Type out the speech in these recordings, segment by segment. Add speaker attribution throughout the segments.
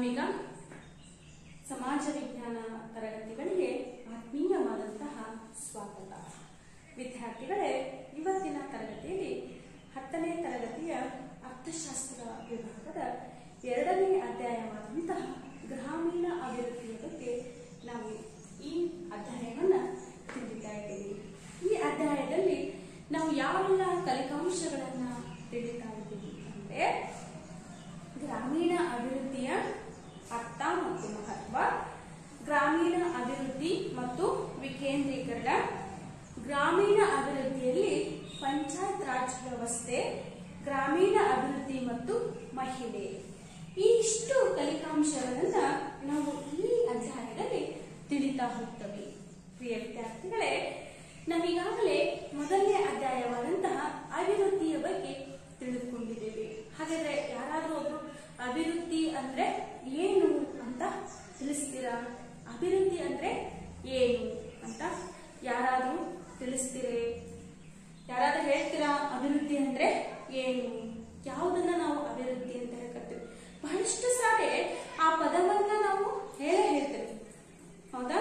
Speaker 1: ನಾವೀಗ ಸಮಾಜ ವಿಜ್ಞಾನ ತರಗತಿಗಳಿಗೆ ಆತ್ಮೀಯವಾದಂತಹ ಸ್ವಾಗತ. ವಿದ್ಯಾರ್ಥಿಗಳೇ, ಇವತ್ತಿನ ತರಗತಿಯಲ್ಲಿ ಹತ್ತನೇ ತರಗತಿಯ ಅರ್ಥಶಾಸ್ತ್ರ ವಿಭಾಗದ ಎರಡನೇ ಅಧ್ಯಾಯವಾದಂತಹ ಗ್ರಾಮೀಣ ಅಭಿವೃದ್ಧಿಯ ಬಗ್ಗೆ ನಾವು ಈ ಅಧ್ಯಾಯವನ್ನು ತಿಳಿತಾ ಇದ್ದೀವಿ. ಈ ಅಧ್ಯಾಯದಲ್ಲಿ ನಾವು ಯಾವೆಲ್ಲ ಕಲಿಕಾಂಶಗಳನ್ನ ತಿಳಿತಾ ಇದ್ದೀವಿ ಅಂದ್ರೆ, ಗ್ರಾಮೀಣ ಅಭಿವೃದ್ಧಿಯ ಅರ್ಥ ಮತ್ತು ಮಹತ್ವ ಗ್ರಾಮೀಣ ಅಭಿವೃದ್ಧಿ ಮತ್ತು ವಿಕೇಂದ್ರೀಕರಣ. ಗ್ರಾಮೀಣ ಅಭಿವೃದ್ಧಿಯಲ್ಲಿ ಪಂಚಾಯತ್ ರಾಜ್ ವ್ಯವಸ್ಥೆ, ಗ್ರಾಮೀಣ ಅಭಿವೃದ್ಧಿ ಮತ್ತು ಮಹಿಳೆ. ಈ ಇಷ್ಟು ಕಲಿಕಾಂಶಗಳನ್ನ ನಾವು ಈ ಅಧ್ಯಾಯದಲ್ಲಿ ತಿಳಿತಾ ಹೋಗ್ತವೆ ಪ್ರಿಯ ವಿದ್ಯಾರ್ಥಿಗಳೇ ನಾವೀಗಾಗಲೇ ಮೊದಲನೇ ಅಧ್ಯಾಯವಾದಂತಹ ಅಭಿವೃದ್ಧಿಯ ಬಗ್ಗೆ ತಿಳಿದುಕೊಂಡಿದ್ದೇವೆ ಹಾಗಾದ್ರೆ ಯಾರಾದ್ರೂ ಒಬ್ರು ಅಭಿವೃದ್ಧಿ ಅಂದ್ರೆ ಏನು ಅಂತ ತಿಳಿಸ್ತೀರಾ ಅಭಿವೃದ್ಧಿ ಅಂದ್ರೆ ಏನು ಅಂತ ಯಾರಾದ್ರೂ ತಿಳಿಸ್ತೀರೇ ಯಾರಾದ್ರೂ ಹೇಳ್ತೀರಾ ಅಭಿವೃದ್ಧಿ ಅಂದ್ರೆ ಏನು ಯಾವುದನ್ನ ನಾವು ಅಭಿವೃದ್ಧಿ ಅಂತ ಹೇಳ್ಕತ್ತೀವಿ ಬಹಳಷ್ಟು ಸಾರಿ ಆ ಪದವನ್ನ ನಾವು ಹೇಳೇ ಹೇಳ್ತೇವೆ ಹೌದಾ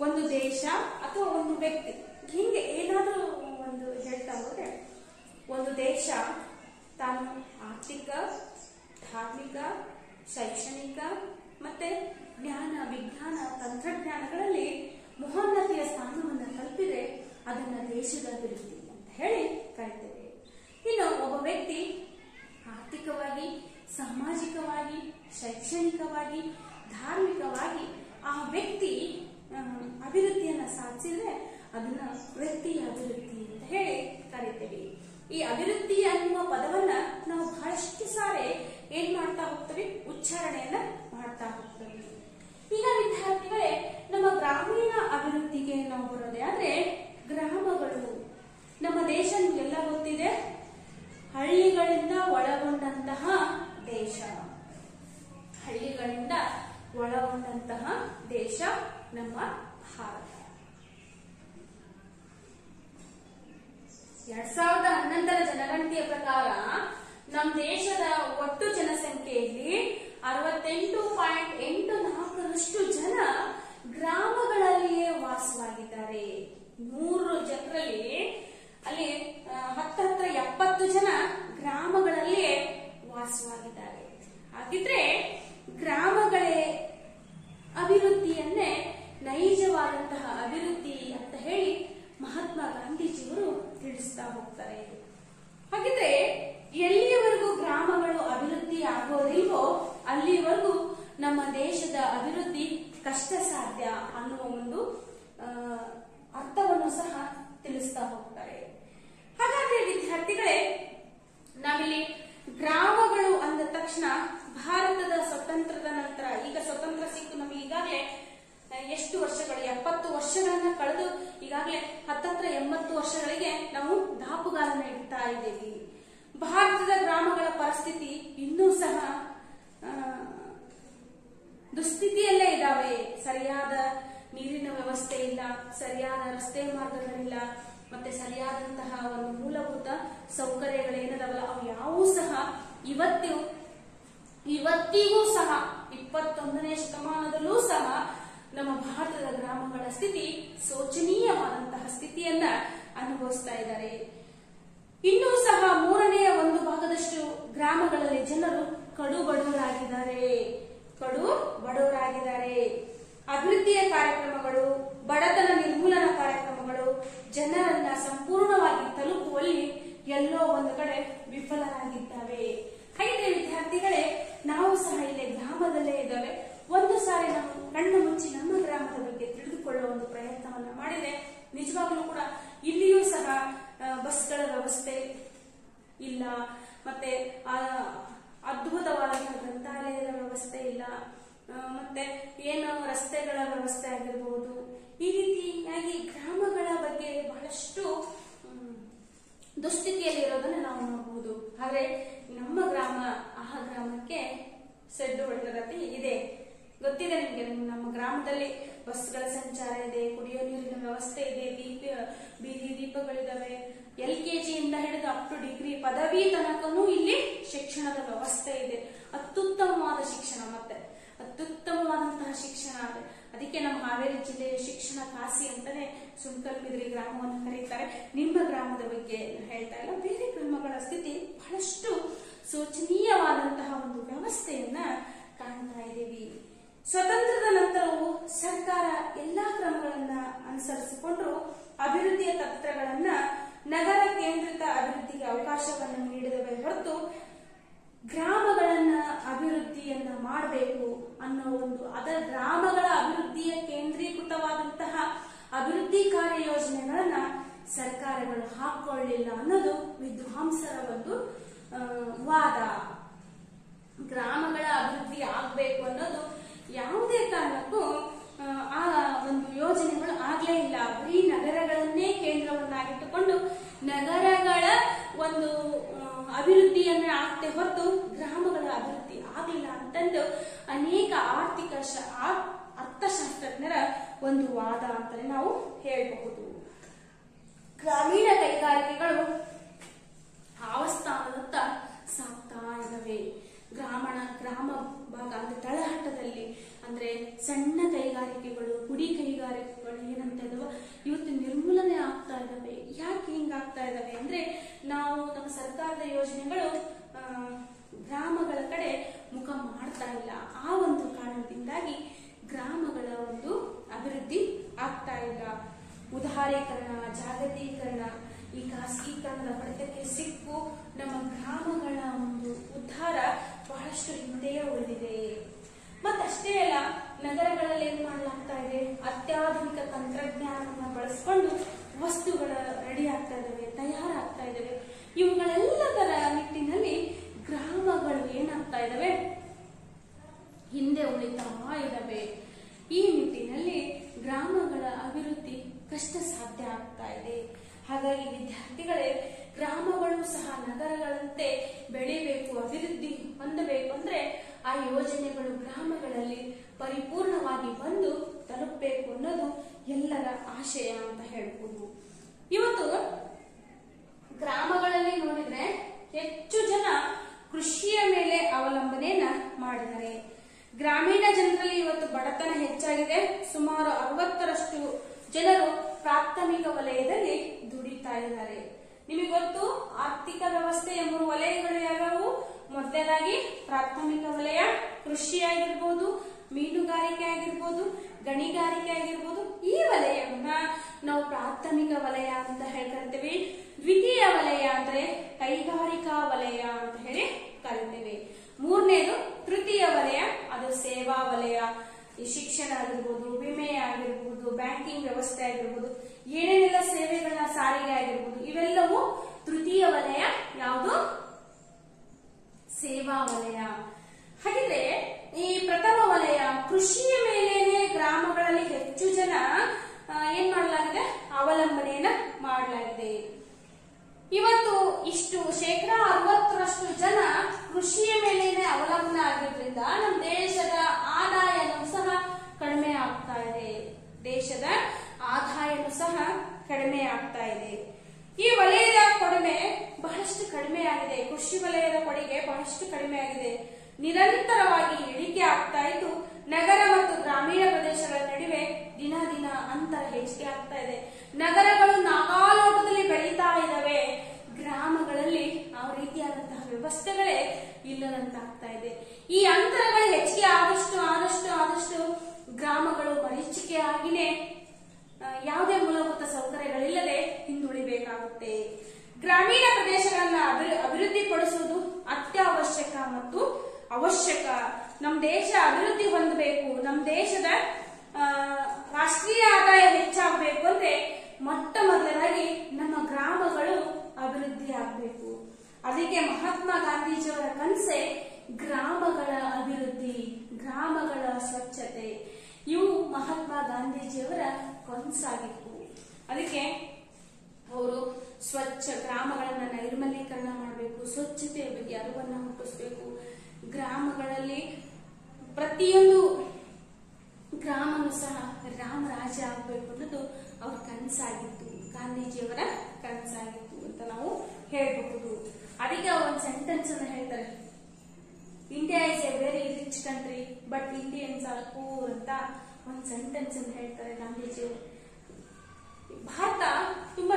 Speaker 1: ಒಂದು ದೇಶ ಅಥವಾ ಒಂದು ವ್ಯಕ್ತಿ ಹಿಂಗೆ ಏನಾದ್ರೂ ಒಂದು ಹೇಳ್ತಾ ಹೋದ್ರೆ ಒಂದು ದೇಶ ತಾನು ಆರ್ಥಿಕ ಧಾರ್ಮಿಕ ಶೈಕ್ಷಣಿಕ ಮತ್ತೆ ಜ್ಞಾನ ವಿಜ್ಞಾನ ತಂತ್ರಜ್ಞಾನಗಳಲ್ಲಿ ಮಹೋನ್ನತಿಯ ಸ್ಥಾನವನ್ನು ತಲುಪಿದ್ರೆ ಅದನ್ನ ದೇಶದ ಅಭಿವೃದ್ಧಿ ಅಂತ ಹೇಳಿ ಕರಿತೇವೆ. ಇನ್ನು ಒಬ್ಬ ವ್ಯಕ್ತಿ ಆರ್ಥಿಕವಾಗಿ, ಸಾಮಾಜಿಕವಾಗಿ, ಶೈಕ್ಷಣಿಕವಾಗಿ, ಧಾರ್ಮಿಕವಾಗಿ ಆ ವ್ಯಕ್ತಿ ಅಭಿವೃದ್ಧಿಯನ್ನ ಸಾಧಿಸಿದ್ರೆ ಅದನ್ನ ವ್ಯಕ್ತಿಯ ಅಭಿವೃದ್ಧಿ ಅಂತ ಹೇಳಿ ಕರಿತೇವೆ. ಈ ಅಭಿವೃದ್ಧಿ ಅನ್ನುವ ಪದವನ್ನ ನಾವು ಬಹಳಷ್ಟು ಸಾರಿ ಏನ್ ಮಾಡ್ತಾ ಹೋಗ್ತೇವೆ? ಉಚ್ಚಾರಣೆಯನ್ನ ಮಾಡ್ತಾ ಹೋಗ್ತೇವೆ. ಈಗ ವಿದ್ಯಾರ್ಥಿಗಳೇ, ನಮ್ಮ ಗ್ರಾಮೀಣ ಅಭಿವೃದ್ಧಿಗೆ ನಾವು ಬರೋದೇ ಆದ್ರೆ ಗ್ರಾಮಗಳು. ನಮ್ಮ ದೇಶ ನಿಮ್ಗೆಲ್ಲ ಗೊತ್ತಿದೆ? ಹಳ್ಳಿಗಳಿಂದ ಒಳಗೊಂಡಂತಹ ದೇಶ. ಹಳ್ಳಿಗಳಿಂದ ಒಳಗೊಂಡಂತಹ ದೇಶ ನಮ್ಮ ಭಾರತ. ಎರಡ್ ಸಾವಿರದ ಹನ್ನೊಂದರ ಜನಗಣತಿಯ ಪ್ರಕಾರ ನಮ್ಮ ದೇಶದ ಒಟ್ಟು ಜನಸಂಖ್ಯೆಯಲ್ಲಿ ಅರವತ್ತೆಂಟು ಪಾಯಿಂಟ್ ಎಂಟು ನಾಲ್ಕರಷ್ಟು ಜನ ಗ್ರಾಮಗಳಲ್ಲಿಯೇ ವಾಸವಾಗಿದ್ದಾರೆ ನೂರು ಜನರಲ್ಲಿ ಅಲ್ಲಿ ಆ, ಹತ್ತತ್ರ ಎಪ್ಪತ್ತು ಜನ ಗ್ರಾಮಗಳಲ್ಲಿಯೇ ವಾಸವಾಗಿದ್ದಾರೆ ಹಾಗಿದ್ರೆ ಗ್ರಾಮಗಳೇ ಅಭಿವೃದ್ಧಿಯನ್ನೇ ನೈಜವಾದಂತಹ ಅಭಿವೃದ್ಧಿ ಅಂತ ಹೇಳಿ ಮಹಾತ್ಮ ಗಾಂಧೀಜಿಯವರು ತಿಳಿಸ್ತಾ ಹೋಗ್ತಾರೆ ಹಾಗಿದ್ರೆ ಎಲ್ಲಿಯವರೆಗೂ ಗ್ರಾಮಗಳು ಅಭಿವೃದ್ಧಿ ಆಗೋದಿಲ್ವೋ ಅಲ್ಲಿವರೆಗೂ ನಮ್ಮ ದೇಶದ ಅಭಿವೃದ್ಧಿ ಕಷ್ಟ ಸಾಧ್ಯ ಅನ್ನುವ ಒಂದು ಅರ್ಥವನ್ನು ಸಹ ತಿಳಿಸ್ತಾ ಹೋಗ್ತಾರೆ. ಹಾಗಾದ್ರೆ ವಿದ್ಯಾರ್ಥಿಗಳೇ, ನಾವಿಲ್ಲಿ ಗ್ರಾಮಗಳು ಅಂದ ತಕ್ಷಣ ಭಾರತದ ಸ್ವತಂತ್ರದ ನಂತರ, ಈಗ ಸ್ವತಂತ್ರ ಸಿಕ್ಕು ನಮಗೆ ಈಗಾಗಲೇ ಎಷ್ಟು ವರ್ಷಗಳು, ಎಪ್ಪತ್ತು ವರ್ಷಗಳನ್ನ ಕಳೆದು ಈಗಾಗಲೇ ಹತ್ತತ್ರ ಎಂಬತ್ತು ವರ್ಷಗಳಿಗೆ ನಾವು ದಾಪುಗಾಲನ ಇಡ್ತಾ ಇದ್ದೀವಿ. ಭಾರತದ ಗ್ರಾಮಗಳ ಪರಿಸ್ಥಿತಿ ಇನ್ನೂ ಸಹ ದುಸ್ಥಿತಿಯಲ್ಲೇ ಇದಾವೆ ಸರಿಯಾದ ನೀರಿನ ವ್ಯವಸ್ಥೆ ಇಲ್ಲ, ಸರಿಯಾದ ರಸ್ತೆ ಮಾರ್ಗಗಳಿಲ್ಲ, ಮತ್ತೆ ಸರಿಯಾದಂತಹ ಒಂದು ಮೂಲಭೂತ ಸೌಕರ್ಯಗಳೇನದವಲ್ಲ, ಅವು ಯಾವೂ ಸಹ ಇವತ್ತು, ಇವತ್ತಿಗೂ ಸಹ, ಇಪ್ಪತ್ತೊಂದನೇ ಶತಮಾನದಲ್ಲೂ ಸಹ ನಮ್ಮ ಭಾರತದ ಗ್ರಾಮಗಳ ಸ್ಥಿತಿ ಶೋಚನೀಯವಾದಂತಹ ಸ್ಥಿತಿಯನ್ನ ಅನುಭವಿಸ್ತಾ ಇದ್ದಾರೆ. ಇನ್ನೂ ಸಹ ಮೂರನೆಯ ಒಂದು ಭಾಗದಷ್ಟು ಗ್ರಾಮಗಳಲ್ಲಿ ಜನರು ಕಡು ಬಡವರಾಗಿದ್ದಾರೆ. ಕಡು ಬಡವರಾಗಿದ್ದಾರೆ. ಅಭಿವೃದ್ಧಿಯ ಕಾರ್ಯಕ್ರಮಗಳು, ಬಡತನ ನಿರ್ಮೂಲನಾ ಕಾರ್ಯಕ್ರಮಗಳು, ಜನರನ್ನ ಸಂಪೂರ್ಣವಾಗಿ ತಲುಪುವಲ್ಲಿ ಎಲ್ಲೋ ಒಂದು ಕಡೆ ವಿಫಲರಾಗಿದ್ದಾವೆ. ಹಾಗೆ ವಿದ್ಯಾರ್ಥಿಗಳೇ, ನಾವು ಸಹ ಇಲ್ಲಿ ಗ್ರಾಮದಲ್ಲೇ ಇದ್ದಾವೆ. ಒಂದು ಸಾರಿ ನಾವು ಕಣ್ಣು ಮುಚ್ಚಿ ನಮ್ಮ ಗ್ರಾಮದ ಬಗ್ಗೆ ತಿಳಿದುಕೊಳ್ಳುವ ಒಂದು ಪ್ರಯತ್ನವನ್ನ ಮಾಡಿದೆ ನಿಜವಾಗ್ಲೂ ಕೂಡ ಇಲ್ಲಿಯೂ ಸಹ ಬಸ್ಗಳ ವ್ಯವಸ್ಥೆ ಇಲ್ಲ, ಮತ್ತೆ, ಆ ಅದ್ಭುತವಾದಂತಹ ಗ್ರಂಥಾಲಯದ ವ್ಯವಸ್ಥೆ ಇಲ್ಲ ಮತ್ತೆ ಏನು ರಸ್ತೆಗಳ ವ್ಯವಸ್ಥೆ ಆಗಿರಬಹುದು ಈ ರೀತಿಯಾಗಿ ಗ್ರಾಮಗಳ ಬಗ್ಗೆ ಬಹಳಷ್ಟು ದುಸ್ಥಿತಿಯಲ್ಲಿ ಇರೋದನ್ನ ನಾವು ನೋಡಬಹುದು ಆದ್ರೆ ನಮ್ಮ ಗ್ರಾಮ ಆ ಗ್ರಾಮಕ್ಕೆ ಸೆಡ್ಡು ಹೊಡೆದರತಿ ಇದೆ. ಗೊತ್ತಿದೆ ನಿಮಗೆ. ನಮ್ಮ ಗ್ರಾಮದಲ್ಲಿ ಬಸ್ಗಳ ಸಂಚಾರ ಇದೆ, ಕುಡಿಯೋ ನೀರಿನ ವ್ಯವಸ್ಥೆ ಇದೆ, ದೀಪ, ಬೀದಿ ದೀಪಗಳಿದಾವೆ. ಎಲ್ ಕೆ ಜಿಯಿಂದ ಹಿಡಿದು ಅಪ್ ಟು ಡಿಗ್ರಿ ಪದವಿ ತನಕನೂ ಇಲ್ಲಿ ಶಿಕ್ಷಣದ ವ್ಯವಸ್ಥೆ ಇದೆ. ಅತ್ಯುತ್ತಮವಾದ ಶಿಕ್ಷಣ ಮತ್ತೆ. ಅತ್ಯುತ್ತಮವಾದಂತಹ ಶಿಕ್ಷಣ ಅದೇ. ಅದಕ್ಕೆ ನಮ್ಮ ಹಾವೇರಿ ಜಿಲ್ಲೆಯ ಶಿಕ್ಷಣ ಕಾಸಿ ಅಂತಾನೆ ಸುಂಕಲ್ಬಿದ್ರಿ ಗ್ರಾಮವನ್ನು ಕರೀತಾರೆ. ನಿಮ್ಮ ಗ್ರಾಮದ ಬಗ್ಗೆ ಹೇಳ್ತಾ ಇಲ್ಲ. ಬೇರೆ ಗ್ರಾಮಗಳ ಸ್ಥಿತಿ ಬಹಳಷ್ಟು ಶೋಚನೀಯವಾದಂತಹ ಒಂದು ವ್ಯವಸ್ಥೆಯನ್ನ ಕಾಣ್ತಾ ಇದ್ದೀವಿ. ಸ್ವತಂತ್ರದ ನಂತರವೂ ಸರ್ಕಾರ ಎಲ್ಲಾ ಕ್ರಮಗಳನ್ನ ಅನುಸರಿಸಿಕೊಂಡು ಅಭಿವೃದ್ಧಿಯ ತತ್ವಗಳನ್ನ ನಗರ ಕೇಂದ್ರಿತ ಅಭಿವೃದ್ಧಿಗೆ ಅವಕಾಶವನ್ನು ನೀಡಿದವೇ ಹೊರತು ಗ್ರಾಮಗಳನ್ನ ಅಭಿವೃದ್ಧಿಯನ್ನ ಮಾಡಬೇಕು ಅನ್ನೋ ಒಂದು ಅದರ ಗ್ರಾಮಗಳ ಅಭಿವೃದ್ಧಿಯ ಕೇಂದ್ರೀಕೃತವಾದಂತಹ ಅಭಿವೃದ್ಧಿ ಕಾರ್ಯ ಯೋಜನೆಗಳನ್ನ ಸರ್ಕಾರಗಳು ಹಾಕೊಳ್ಳಿಲ್ಲ ಅನ್ನೋದು ವಿದ್ವಾಂಸರ ಒಂದು ವಾದ. ಗ್ರಾಮಗಳ ಅಭಿವೃದ್ಧಿ ಆಗಬೇಕು ಅನ್ನೋದು ಯಾವುದೇ ಕಾರಣಕ್ಕೂ ಆ, ಒಂದು ಯೋಜನೆಗಳು ಆಗ್ಲೇ ಇಲ್ಲ. ಬರೀ ನಗರಗಳನ್ನೇ ಕೇಂದ್ರವನ್ನಾಗಿಟ್ಟುಕೊಂಡು ನಗರಗಳ ಒಂದು ಅಭಿವೃದ್ಧಿಯನ್ನ ಆಗ್ತೆ ಹೊರತು ಗ್ರಾಮಗಳ ಅಭಿವೃದ್ಧಿ ಆಗಲಿಲ್ಲ ಅಂತಂದು ಅನೇಕ ಆರ್ಥಿಕ ಅರ್ಥಶಾಸ್ತ್ರಜ್ಞರ ಒಂದು ವಾದ ಅಂತಲೇ ನಾವು ಹೇಳಬಹುದು. ಗ್ರಾಮೀಣ ಕೈಗಾರಿಕೆಗಳು ಆವಸ್ಥಾನದತ್ತ ಸಾಗ್ತಾ ಇದ್ದಾವೆ. ಗ್ರಾಮಣ, ಗ್ರಾಮ ಭಾಗ ಅಂದ್ರೆ ತಳಹಟ್ಟದಲ್ಲಿ, ಅಂದ್ರೆ ಸಣ್ಣ ಕೈಗಾರಿಕೆಗಳು, ಗುಡಿ ಕೈಗಾರಿಕೆಗಳು ಏನಂತ ಇವತ್ತು ನಿರ್ಮೂಲನೆ ಆಗ್ತಾ ಇದ್ದಾವೆ ಯಾಕೆ ಹಿಂಗಾಗ್ತಾ ಇದ್ದಾವೆ ಅಂದ್ರೆ ನಾವು ನಮ್ಮ ಸರ್ಕಾರದ ಯೋಜನೆಗಳು ಗ್ರಾಮಗಳ ಕಡೆ ಮುಖ ಮಾಡ್ತಾ ಇಲ್ಲ. ಆ ಒಂದು ಕಾರಣದಿಂದಾಗಿ ಗ್ರಾಮಗಳ ಒಂದು ಅಭಿವೃದ್ಧಿ ಆಗ್ತಾ ಇಲ್ಲ. ಉದಾರೀಕರಣ, ಜಾಗತೀಕರಣ, ಈ ಖಾಸಗೀಕರಣದ ಹೊಡೆತಕ್ಕೆ ಸಿಕ್ಕು ನಮ್ಮ ಗ್ರಾಮಗಳ ಒಂದು ನಗರಗಳಲ್ಲಿ ಏನ್ ಮಾಡಲಾಗ್ತಾ ಇದೆ? ಅತ್ಯಾಧುನಿಕ ತಂತ್ರಜ್ಞಾನವನ್ನು ಬಳಸ್ಕೊಂಡು ವಸ್ತುಗಳ ರೆಡಿ ಆಗ್ತಾ ಇದಾವೆ, ತಯಾರಾಗ್ತಾ ಇದಾವೆ. ಇವುಗಳೆಲ್ಲದರ ನಿಟ್ಟಿನಲ್ಲಿ ಗ್ರಾಮಗಳು ಏನಾಗ್ತಾ ಇದಾವೆ? ಹಿಂದೆ ಉಳಿತಾ ಇದಾವೆ. ಈ ನಿಟ್ಟಿನಲ್ಲಿ ಗ್ರಾಮಗಳ ಅಭಿವೃದ್ಧಿ ಕಷ್ಟ ಸಾಧ್ಯ ಆಗ್ತಾ ಇದೆ. ಹಾಗಾಗಿ ವಿದ್ಯಾರ್ಥಿಗಳೇ, ಗ್ರಾಮಗಳು ಸಹ ನಗರಗಳಂತೆ ಬೆಳಿಬೇಕು, ಅಭಿವೃದ್ಧಿ ಹೊಂದಬೇಕು ಅಂದ್ರೆ ಆ ಯೋಜನೆಗಳು ಗ್ರಾಮಗಳಲ್ಲಿ ಪರಿಪೂರ್ಣವಾಗಿ ಬಂದು ತಲುಪಬೇಕು ಅನ್ನೋದು ಎಲ್ಲರ ಆಶಯ ಅಂತ ಹೇಳ್ಬೋದು. ಇವತ್ತು ಗ್ರಾಮಗಳಲ್ಲಿ ನೋಡಿದ್ರೆ ಹೆಚ್ಚು ಜನ ಕೃಷಿಯ ಮೇಲೆ ಅವಲಂಬನೆಯನ್ನ ಮಾಡಿದ್ದಾರೆ. ಗ್ರಾಮೀಣ ಜನರಲ್ಲಿ ಇವತ್ತು ಬಡತನ ಹೆಚ್ಚಾಗಿದೆ. ಸುಮಾರು ಅರವತ್ತರಷ್ಟು ಜನರು ಪ್ರಾಥಮಿಕ ವಲಯದಲ್ಲಿ ದುಡಿತಾ ಇದ್ದಾರೆ. ನಿಮಗೆ ಗೊತ್ತು, ಆರ್ಥಿಕ ವ್ಯವಸ್ಥೆಯ ಮೂರು ವಲಯಗಳು ಯಾವ್ಯಾವು? ಮೊದಲನೇದಾಗಿ ಪ್ರಾಥಮಿಕ ವಲಯ, ಕೃಷಿ ಆಗಿರ್ಬೋದು ಮೀನುಗಾರಿಕೆ ಆಗಿರ್ಬೋದು, ಗಣಿಗಾರಿಕೆ ಆಗಿರ್ಬೋದು, ಈ ವಲಯವನ್ನ ನಾವು ಪ್ರಾಥಮಿಕ ವಲಯ ಅಂತ ಹೇಳ್ಕೊಂತೀವಿ, ದ್ವಿತೀಯ ವಲಯ ಅಂದ್ರೆ ಕೈಗಾರಿಕಾ ವಲಯ ಅಂತ ಹೇಳಿ ಕರಿತೀವಿ. ಮೂರನೇದು ತೃತೀಯ ವಲಯ, ಅದು ಸೇವಾ ವಲಯ. ಶಿಕ್ಷಣ ಆಗಿರ್ಬೋದು, ವಿಮೆ ಆಗಿರ್ಬೋದು, ಬ್ಯಾಂಕಿಂಗ್ ವ್ಯವಸ್ಥೆ ಆಗಿರ್ಬೋದು, ಏನೇನೆಲ್ಲ ಸೇವೆಗಳ ಸಾರಿಗೆ ಆಗಿರ್ಬೋದು, ಇವೆಲ್ಲವೂ ತೃತೀಯ ವಲಯ, ಯಾವುದು? ಸೇವಾ ವಲಯ. ಹಾಗಿದ್ರೆ ಈ ಪ್ರಥಮ ವಲಯ ಕೃಷಿಯ ಮೇಲೇನೆ ಗ್ರಾಮಗಳಲ್ಲಿ ಹೆಚ್ಚು ಜನ ಏನ್ ಮಾಡಲಾಗಿದೆ? ಅವಲಂಬನೆಯನ್ನ ಮಾಡಲಾಗಿದೆ. ಇವತ್ತು ಇಷ್ಟು ಶೇಕಡಾ ಅರವತ್ತರಷ್ಟು ಜನ ಕೃಷಿಯ ಮೇಲೇನೆ ಅವಲಂಬನೆ ಆಗಿದ್ರಿಂದ ನಮ್ಮ ದೇಶದ ಆದಾಯನೂ ಸಹ ಕಡಿಮೆ ಆಗ್ತಾ ಇದೆ. ದೇಶದ ಆದಾಯನೂ ಸಹ ಕಡಿಮೆ ಆಗ್ತಾ ಇದೆ. ಈ ವಲಯದ ಕೊಡುಗೆ ಬಹಳಷ್ಟು ಕಡಿಮೆ ಆಗಿದೆ. ಕೃಷಿ ವಲಯದ ಕೊಡುಗೆ ಬಹಳಷ್ಟು ಕಡಿಮೆ ಆಗಿದೆ. ನಿರಂತರವಾಗಿ ಇಳಿಕೆ ಆಗ್ತಾ ಇದ್ದು, ನಗರ ಮತ್ತು ಗ್ರಾಮೀಣ ಪ್ರದೇಶಗಳ ನಡುವೆ ದಿನ ದಿನ ಅಂತರ ಹೆಚ್ಚಿಗೆ ಆಗ್ತಾ ಇದೆ. ನಗರಗಳು ನಾಗಾಲೋಟದಲ್ಲಿ ಬೆಳೀತಾ ಇದ್ದಾವೆ. ಗ್ರಾಮಗಳಲ್ಲಿ ಆ ರೀತಿಯಾದಂತಹ ವ್ಯವಸ್ಥೆಗಳೇ ಇಲ್ಲದಂತಾಗ್ತಾ ಇದೆ. ಈ ಅಂತರಗಳು ಹೆಚ್ಚಿಗೆ ಆದಷ್ಟು ಆದಷ್ಟು ಆದಷ್ಟು ಗ್ರಾಮಗಳು ಮರೀಚಿಕೆ ಆಗಿನೇ ಯಾವುದೇ ಮೂಲಭೂತ ಸೌಕರ್ಯಗಳಿಲ್ಲದೆ ಹಿಂದುಳಿಬೇಕಾಗುತ್ತೆ. ಗ್ರಾಮೀಣ ಪ್ರದೇಶಗಳನ್ನ ಅಭಿವೃ- ಅಭಿವೃದ್ಧಿಪಡಿಸುವುದು ಅತ್ಯವಶ್ಯಕ ಮತ್ತು ಅವಶ್ಯಕ. ನಮ್ಮ ದೇಶ ಅಭಿವೃದ್ಧಿ ಹೊಂದಬೇಕು ನಮ್ಮ ದೇಶದ ರಾಷ್ಟ್ರೀಯ ಆದಾಯ ಹೆಚ್ಚಾಗಬೇಕು ಅಂದ್ರೆ ಮೊಟ್ಟ ಮೊದಲನಾಗಿ ನಮ್ಮ ಗ್ರಾಮಗಳು ಅಭಿವೃದ್ಧಿ ಆಗಬೇಕು. ಅದಕ್ಕೆ ಮಹಾತ್ಮ ಗಾಂಧೀಜಿಯವರ ಕನಸೆ ಗ್ರಾಮಗಳ ಅಭಿವೃದ್ಧಿ, ಗ್ರಾಮಗಳ ಸ್ವಚ್ಛತೆ. ಇವು ಮಹಾತ್ಮ ಗಾಂಧೀಜಿಯವರ ಕನಸಾಗಿತ್ತು. ಅದಕ್ಕೆ ಅವರು ಸ್ವಚ್ಛ ಗ್ರಾಮಗಳನ್ನ ನೈರ್ಮಲೀಕರಣ ಮಾಡಬೇಕು, ಸ್ವಚ್ಛತೆಯ ಬಗ್ಗೆ ಅರಿವನ್ನ ಹುಟ್ಟಿಸ್ಬೇಕು. ಗ್ರಾಮಗಳಲ್ಲಿ ಪ್ರತಿಯೊಂದು ಗ್ರಾಮನು ಸಹ ರಾಮ ರಾಜ ಆಗ್ಬೇಕು ಅನ್ನೋದು ಅವ್ರ ಕನಸಾಗಿತ್ತು, ಗಾಂಧೀಜಿಯವರ ಕನಸಾಗಿತ್ತು ಅಂತ ನಾವು ಹೇಳಬಹುದು. ಅದಕ್ಕೆ ಒಂದು ಸೆಂಟೆನ್ಸ್ ಅನ್ನು ಹೇಳ್ತಾರೆ. India is a very rich country but Indians are poor ಅಂತ ಒಂದು ಸೆಂಟೆನ್ಸ್ ಅನ್ನು ಹೇಳ್ತಾರೆ ಗಾಂಧೀಜಿಯವರು. ಭಾರತ ತುಂಬಾ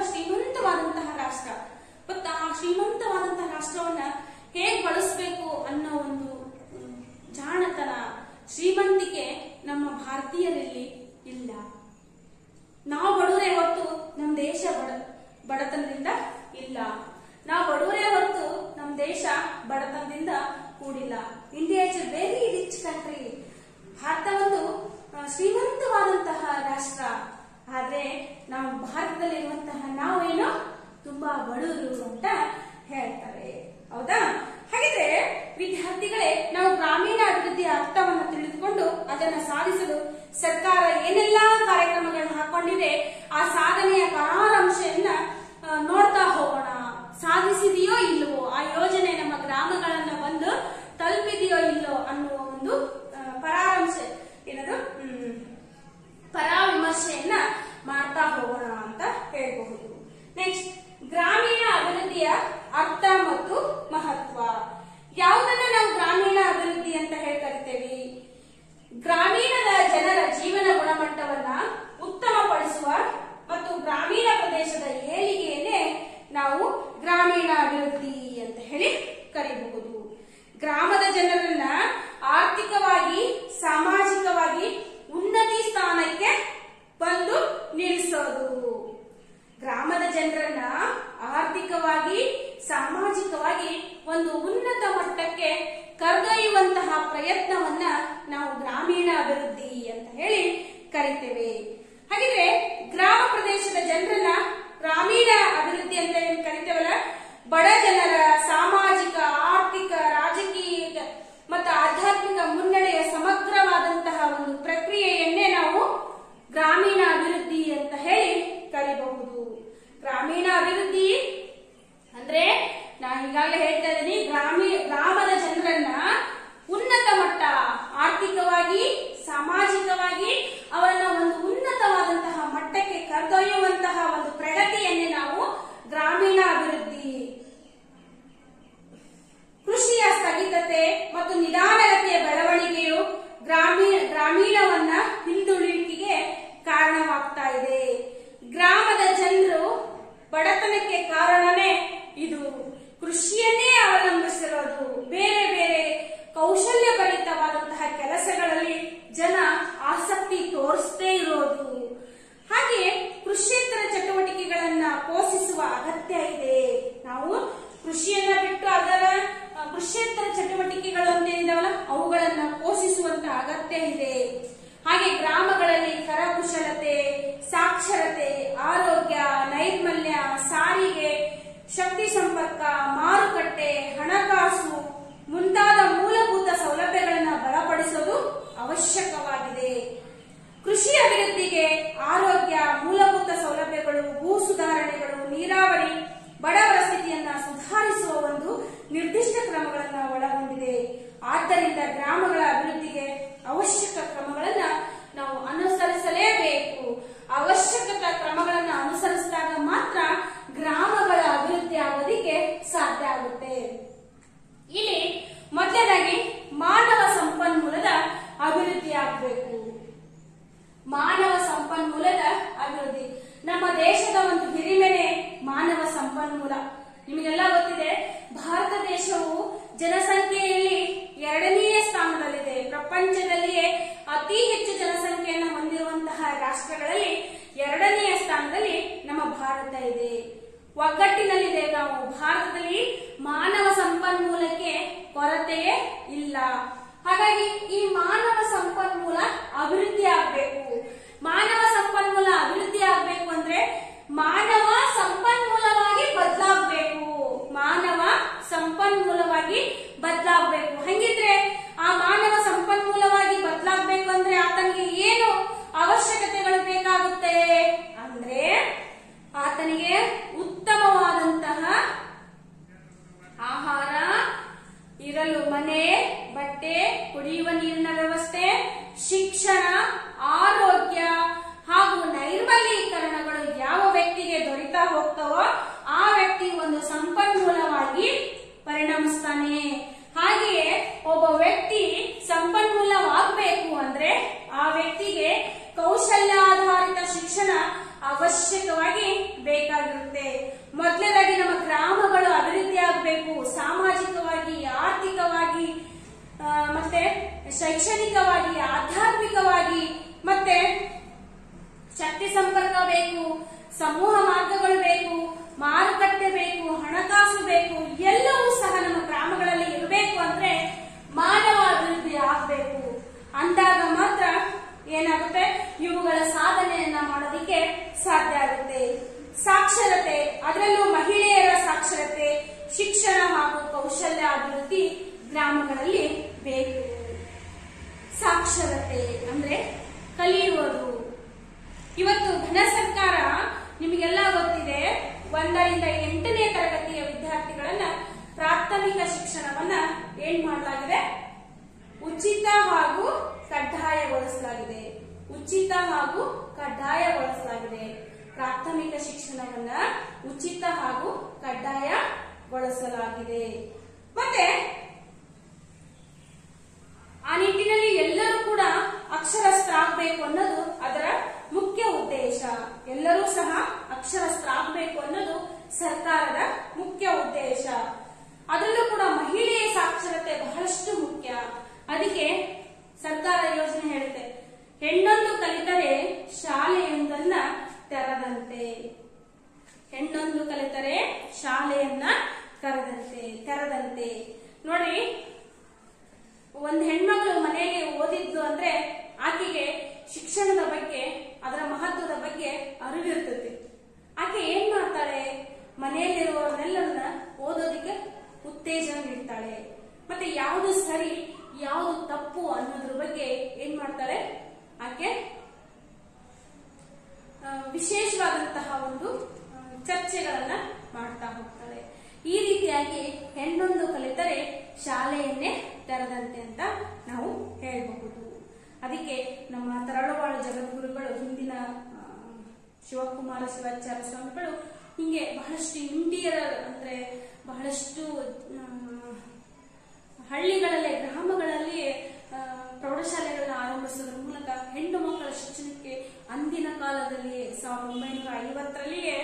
Speaker 1: tiene ಮತ್ತೆ ಶೈಕ್ಷಣಿಕವಾಗಿ, ಆಧ್ಯಾತ್ಮಿಕವಾಗಿ, ಮತ್ತೆ ಶಕ್ತಿ ಸಂಪರ್ಕ ಬೇಕು, ಸಮೂಹ ಮಾರ್ಗಗಳು ಬೇಕು, ಮಾರುಕಟ್ಟೆ ಬೇಕು, ಹಣಕಾಸು ಬೇಕು, ಎಲ್ಲವೂ ಸಹ ನಮ್ಮ ಗ್ರಾಮಗಳಲ್ಲಿ ಇರಬೇಕು ಅಂದ್ರೆ ಮಾನವ ಅಭಿವೃದ್ಧಿ ಆಗಬೇಕು. ಅಂದಾಗ ಮಾತ್ರ ಏನಾಗುತ್ತೆ? ಇವುಗಳ ಸಾಧನೆಯನ್ನ ಮಾಡೋದಿಕ್ಕೆ ಸಾಧ್ಯ ಆಗುತ್ತೆ. ಸಾಕ್ಷರತೆ, ಅದರಲ್ಲೂ ಮಹಿಳೆಯರ ಸಾಕ್ಷರತೆ, ಶಿಕ್ಷಣ ಹಾಗೂ ಕೌಶಲ್ಯ ಅಭಿವೃದ್ಧಿ ಗ್ರಾಮಗಳಲ್ಲಿ ಬೇಕು. ಸಾಕ್ಷರತೆ ಅಂದ್ರೆ ಕಲಿಯುವುದು. ಇವತ್ತು ಘನ ಸರ್ಕಾರ ನಿಮಗೆಲ್ಲ ಗೊತ್ತಿದೆ, ಒಂದರಿಂದ ಎಂಟನೇ ತರಗತಿಯ ವಿದ್ಯಾರ್ಥಿಗಳನ್ನ ಪ್ರಾಥಮಿಕ ಶಿಕ್ಷಣವನ್ನ ಏನ್ ಮಾಡಲಾಗಿದೆ? ಉಚಿತ ಹಾಗೂ ಕಡ್ಡಾಯಗೊಳಿಸಲಾಗಿದೆ ಉಚಿತ ಹಾಗೂ ಕಡ್ಡಾಯಗೊಳಿಸಲಾಗಿದೆ ಪ್ರಾಥಮಿಕ ಶಿಕ್ಷಣವನ್ನ ಉಚಿತ ಹಾಗೂ ಕಡ್ಡಾಯಗೊಳಿಸಲಾಗಿದೆ ಮತ್ತೆ ಆ ನಿಟ್ಟಿನಲ್ಲಿ ಎಲ್ಲರೂ ಕೂಡ ಅಕ್ಷರಸ್ಥರಾಗಬೇಕು ಅನ್ನೋದು ಅದರ ಮುಖ್ಯ ಉದ್ದೇಶ ಎಲ್ಲರೂ ಸಹ ಅಕ್ಷರಸ್ಥರಾಗಬೇಕು ಅನ್ನೋದು ಸರ್ಕಾರದ ಮುಖ್ಯ ಉದ್ದೇಶ ಅದರಲ್ಲೂ ಕೂಡ ಮಹಿಳೆಯ ಸಾಕ್ಷರತೆ ಬಹಳಷ್ಟು ಮುಖ್ಯ ಅದಕ್ಕೆ ಸರ್ಕಾರ ಯೋಜನೆ ಹೇಳುತ್ತೆ ಹೆಣ್ಣೊಂದು ಕಲಿತರೆ ಶಾಲೆಯೊಂದನ್ನ ತೆರದಂತೆ ಹೆಣ್ಣೊಂದು ಕಲಿತರೆ ಶಾಲೆಯನ್ನ ಕರೆದಂತೆ ತೆರದಂತೆ ನೋಡಿ ಒಂದ್ ಹೆಣ್ಮಗಳು ಮನೆಗೆ ಓದಿದ್ದು ಅಂದ್ರೆ ಆಕೆಗೆ ಶಿಕ್ಷಣದ ಬಗ್ಗೆ ಅದರ ಮಹತ್ವದ ಬಗ್ಗೆ ಅರಿವಿರ್ತದೆ ಆಕೆ ಏನ್ ಮಾಡ್ತಾಳೆ ಮನೆಯಲ್ಲಿರುವವರೆಲ್ಲರನ್ನ ಓದೋದಿಕ್ಕೆ ನೀಡ್ತಾಳೆ ಮತ್ತೆ ಯಾವುದು ಸರಿ, ಯಾವುದು ತಪ್ಪು ಅನ್ನೋದ್ರ ಬಗ್ಗೆ ಏನ್ ಮಾಡ್ತಾಳೆ? ಆಕೆ ವಿಶೇಷವಾದಂತಹ ಒಂದು ಚರ್ಚೆಗಳನ್ನ ಮಾಡ್ತಾ ಹೋಗ್ತಾಳೆ. ಈ ರೀತಿಯಾಗಿ ಹೆಣ್ಣೊಂದು ಕಲಿತರೆ ಶಾಲೆಯನ್ನೇ ತೆರೆದಂತೆ ಅಂತ ನಾವು ಹೇಳಬಹುದು. ಅದಕ್ಕೆ ನಮ್ಮ ತರಳವಾಳು ಜಗದ್ಗುರುಗಳು, ಹಿಂದಿನ ಶಿವಕುಮಾರ ಶಿವಾಚಾರ್ಯ ಸ್ವಾಮಿಗಳು ಹಿಂಗೆ ಬಹಳಷ್ಟು ಇಂಡಿಯರ ಅಂದ್ರೆ ಬಹಳಷ್ಟು ಹಳ್ಳಿಗಳಲ್ಲಿ, ಗ್ರಾಮಗಳಲ್ಲಿ ಪ್ರೌಢಶಾಲೆಗಳನ್ನ ಆರಂಭಿಸೋದ್ರ ಮೂಲಕ ಹೆಣ್ಣು ಮಕ್ಕಳ ಶಿಕ್ಷಣಕ್ಕೆ ಅಂದಿನ ಕಾಲದಲ್ಲಿಯೇ ಸಾವಿರದ ಒಂಬೈನೂರ ಐವತ್ತರಲ್ಲಿಯೇ